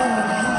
Amém.